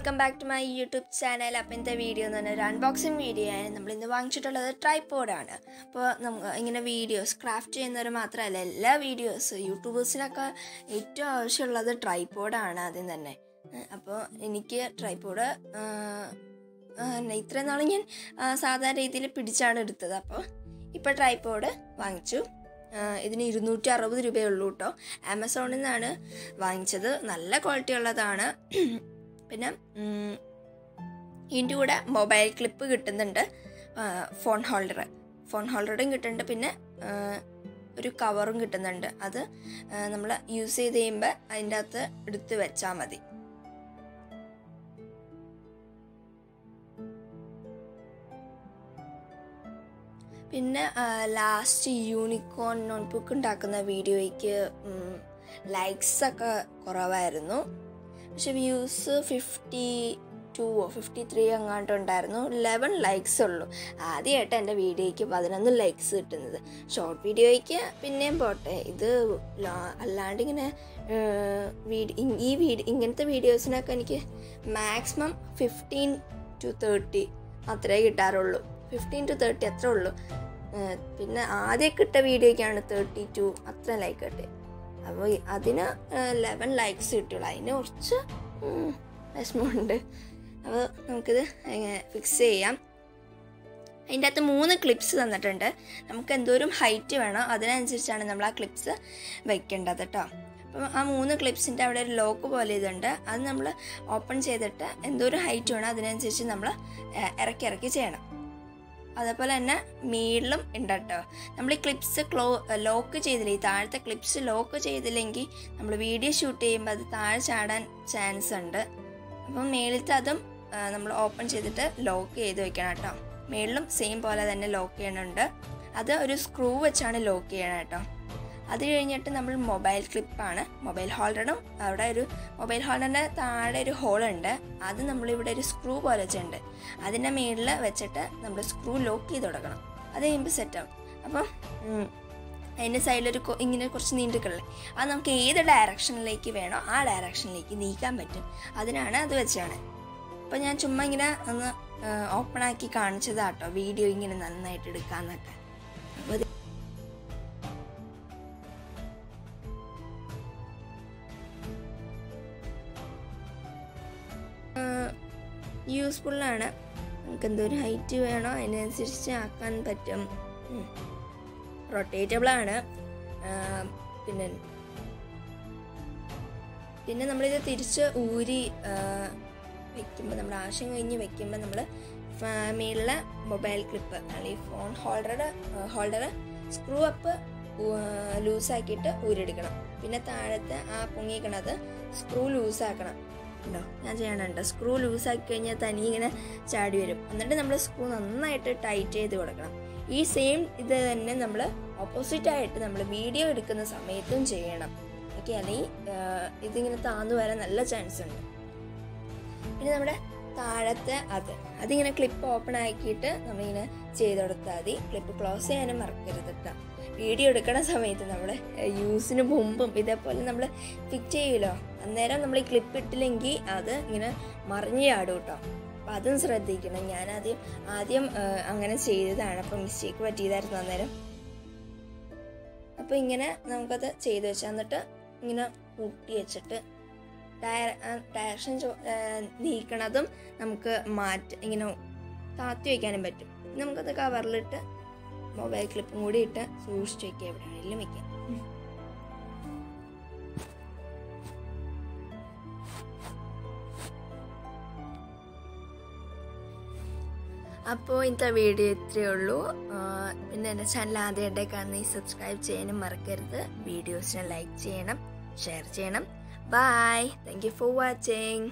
Welcome back to my YouTube channel അപ്പം ഇന്നത്തെ video എന്ന് പറഞ്ഞാൽ ഒരു അൺബോക്സിങ് വീഡിയോ ആണ്. നമ്മൾ ഇന്ന് വാങ്ങിച്ചിട്ടുള്ളത് ട്രൈപ്പോഡാണ് അപ്പോൾ നമുക്ക് ഇങ്ങനെ വീഡിയോസ് ക്രാഫ്റ്റ് ചെയ്യുന്നവർ മാത്രമല്ല എല്ലാ വീഡിയോസ് യൂട്യൂബേഴ്സിനൊക്കെ ഏറ്റവും ആവശ്യമുള്ളത് ട്രൈപ്പോഡാണ് ആദ്യം തന്നെ. അപ്പോൾ എനിക്ക് ട്രൈപ്പോഡ് ഇത്രയും നാൾ ഞാൻ സാധാരണ രീതിയിൽ പിടിച്ചാണ് എടുത്തത്. അപ്പോൾ ഇപ്പോൾ ട്രൈപ്പോഡ് വാങ്ങിച്ചു. ഇതിന് ഇരുന്നൂറ്റി അറുപത് രൂപയേ ഉള്ളൂ കേട്ടോ ആമസോണിൽ നിന്നാണ് വാങ്ങിച്ചത്. നല്ല ക്വാളിറ്റി ഉള്ളതാണ്. പിന്നെ ഇതിന്റെ കൂടെ മൊബൈൽ ക്ലിപ്പ് കിട്ടുന്നുണ്ട്. ഫോൺ ഹോൾഡർ ഫോൺ ഹോൾഡറും കിട്ടുന്നുണ്ട്. പിന്നെ ഒരു കവറും കിട്ടുന്നുണ്ട്. അത് നമ്മൾ യൂസ് ചെയ്ത് കഴിയുമ്പോൾ അതിന്റെ അകത്ത് എടുത്ത് വെച്ചാൽ മതി. പിന്നെ ലാസ്റ്റ് യൂണിക്കോൺ നോട്ട്ബുക്ക് ഉണ്ടാക്കുന്ന വീഡിയോയ്ക്ക് ലൈക്സ് ഒക്കെ കുറവായിരുന്നു. പക്ഷെ views fifty two fifty three എങ്ങാണ്ട് ഉണ്ടായിരുന്നു. ലെവൻ ലൈക്സ് ഉള്ളൂ. ആദ്യമായിട്ട് എന്റെ വീഡിയോയ്ക്ക് പതിനൊന്ന് ലൈക്സ് കിട്ടുന്നത്. ഷോർട്ട് വീഡിയോയ്ക്ക് പിന്നെയും പോട്ടെ. ഇത് അല്ലാണ്ട് ഇങ്ങനെ ഈ വീഡിയോ ഇങ്ങനത്തെ വീഡിയോസിനൊക്കെ എനിക്ക് മാക്സിമം ഫിഫ്റ്റീൻ ടു തേർട്ടി അത്രേ കിട്ടാറുള്ളൂ. ഫിഫ്റ്റീൻ ടു തേർട്ടി അത്രേ ഉള്ളൂ. പിന്നെ ആദ്യം കിട്ട വീഡിയോയ്ക്കാണ് തേർട്ടി ടു അത്ര ലൈക്ക് കിട്ടിയത് അപ്പോൾ അതിന് ലെവൻ ലൈക്സ് കിട്ടുള്ളൂ അതിന് കുറച്ച് വിഷമമുണ്ട്. അപ്പോൾ നമുക്കിത് ഫിക്സ് ചെയ്യാം. അതിന്റെ അകത്ത് മൂന്ന് ക്ലിപ്സ് തന്നിട്ടുണ്ട്. നമുക്ക് എന്തോരം ഹൈറ്റ് വേണോ അതിനനുസരിച്ചാണ് നമ്മൾ ആ ക്ലിപ്സ് വെക്കേണ്ടത് കേട്ടോ അപ്പം ആ മൂന്ന് ക്ലിപ്സിന്റെ അവിടെ ഒരു ലോക്ക് പോലെ ഇതുണ്ട്. അത് നമ്മൾ ഓപ്പൺ ചെയ്തിട്ട് എന്തോരം ഹൈറ്റ് വേണോ അതിനനുസരിച്ച് നമ്മൾ ഇറക്കി ഇറക്കി ചെയ്യണം. അതേപോലെ തന്നെ മീളിലും ഉണ്ട് കേട്ടോ നമ്മൾ ഈ ക്ലിപ്സ് ക്ലോ ലോക്ക് ചെയ്തില്ല? ഈ താഴത്തെ ക്ലിപ്സ് ലോക്ക് ചെയ്തില്ലെങ്കിൽ നമ്മൾ വീഡിയോ ഷൂട്ട് ചെയ്യുമ്പോൾ അത് താഴെ ചാടാൻ ചാൻസ് ഉണ്ട്. അപ്പം മേളിലത്തെ അതും നമ്മൾ ഓപ്പൺ ചെയ്തിട്ട് ലോക്ക് ചെയ്ത് വെക്കണം കേട്ടോ. മേളിലും സെയിം പോലെ തന്നെ ലോക്ക് ചെയ്യണുണ്ട്. അത് ഒരു സ്ക്രൂ വെച്ചാണ് ലോക്ക് ചെയ്യണം കേട്ടോ. അത് കഴിഞ്ഞിട്ട് നമ്മൾ മൊബൈൽ ക്ലിപ്പാണ്. മൊബൈൽ ഹോൾഡറും അവിടെ ഒരു മൊബൈൽ ഹോൾഡറിന്റെ താഴെ ഒരു ഹോളുണ്ട് അത് നമ്മളിവിടെ ഒരു സ്ക്രൂ പോലെ വെച്ചിട്ടുണ്ട്. അതിന്റെ മുകളിൽ വെച്ചിട്ട് നമ്മൾ സ്ക്രൂ ലോക്ക് ചെയ്ത് കൊടുക്കണം അത് കഴിയുമ്പോൾ സെറ്റാവും അപ്പം അതിന്റെ സൈഡിലൊരു ഇങ്ങനെ കുറച്ച് നീണ്ടുക്കളില്ലേ അത് നമുക്ക് ഏത് ഡയറക്ഷനിലേക്ക് വേണോ ആ ഡയറക്ഷനിലേക്ക് നീക്കാൻ പറ്റും. അതിനാണ് അത് വെച്ചാണ് അപ്പോൾ ഞാൻ ചുമ്മാ ഇങ്ങനെ ഒന്ന് ഓപ്പണാക്കി കാണിച്ചതാട്ടോ. വീഡിയോ ഇങ്ങനെ നന്നായിട്ട് എടുക്കാമെന്നൊക്കെ അപ്പോൾ യൂസ്ഫുള്ളാണ്. നമുക്ക് എന്തൊരു ഹൈറ്റ് വേണോ അതിനനുസരിച്ച് ആക്കാൻ പറ്റും. റൊട്ടേറ്റബിളാണ്. പിന്നെ പിന്നെ നമ്മളിത് തിരിച്ച് ഊരി വെക്കുമ്പോൾ നമ്മുടെ ആവശ്യം കഴിഞ്ഞ് വെക്കുമ്പോൾ നമ്മൾ മേളിലെ മൊബൈൽ ക്ലിപ്പ് അല്ലെങ്കിൽ phone holder holder screw up ലൂസാക്കിയിട്ട് ഊരെടുക്കണം പിന്നെ താഴത്തെ ആ പൊങ്ങിക്കണത് സ്ക്രൂ ലൂസാക്കണം. ഉണ്ടോ? ഞാൻ ചെയ്യണുണ്ട് സ്ക്രൂ ലൂസാക്കി കഴിഞ്ഞാൽ തനി ഇങ്ങനെ ചാടി വരും. എന്നിട്ട് നമ്മൾ സ്ക്രൂ നന്നായിട്ട് ടൈറ്റ് ചെയ്ത് കൊടുക്കണം. ഈ സെയിം ഇത് തന്നെ നമ്മൾ ഓപ്പോസിറ്റായിട്ട് നമ്മൾ വീഡിയോ എടുക്കുന്ന സമയത്തും ചെയ്യണം. ഓക്കെ അല്ലെങ്കിൽ ഇതിങ്ങനെ താന്നു വരാൻ നല്ല ചാൻസ് ഉണ്ട്. പിന്നെ നമ്മുടെ താഴത്തെ അത്. അതിങ്ങനെ ക്ലിപ്പ് ഓപ്പൺ ആക്കിയിട്ട് നമ്മളിങ്ങനെ ചെയ്ത് കൊടുത്താൽ മതി. ക്ലിപ്പ് ക്ലോസ് ചെയ്യാനും മറക്കരുത് കേട്ടോ വീഡിയോ എടുക്കണ സമയത്ത് നമ്മൾ യൂസിന് മുമ്പും ഇതേപോലെ നമ്മൾ ഫിറ്റ് ചെയ്യുമല്ലോ അന്നേരം നമ്മൾ ഈ ക്ലിപ്പ് ഇട്ടില്ലെങ്കിൽ അത് ഇങ്ങനെ മറിഞ്ഞ് ചാടും കേട്ടോ അപ്പം അതും ശ്രദ്ധിക്കണം. ഞാനാദ്യം ആദ്യം അങ്ങനെ ചെയ്തതാണ്. അപ്പം മിസ്റ്റേക്ക് പറ്റിയതായിരുന്നു അന്നേരം. അപ്പോൾ ഇങ്ങനെ നമുക്കത് ചെയ്ത് വെച്ചാൽ എന്നിട്ട് ഇങ്ങനെ കൂട്ടി വെച്ചിട്ട് ഡയറ ഡയറക്ഷൻ നീക്കണതും നമുക്ക് മാറ്റി ഇങ്ങനെ താത്തി വയ്ക്കാനും പറ്റും. നമുക്കത് കവറിലിട്ട് മൊബൈൽ ക്ലിപ്പും കൂടി ഇട്ട് സൂക്ഷിച്ച് വയ്ക്കുക എവിടെയാണെങ്കിലും വെക്കാം അപ്പോൾ ഇന്നത്തെ വീഡിയോ ഇത്രയേ ഉള്ളൂ. പിന്നെ എന്റെ ചാനൽ ആദ്യമായിട്ട് കാണുന്ന സബ്സ്ക്രൈബ് ചെയ്യാനും മറക്കരുത്. വീഡിയോസിനെ ലൈക്ക് ചെയ്യണം ഷെയർ ചെയ്യണം. Bye thank you for watching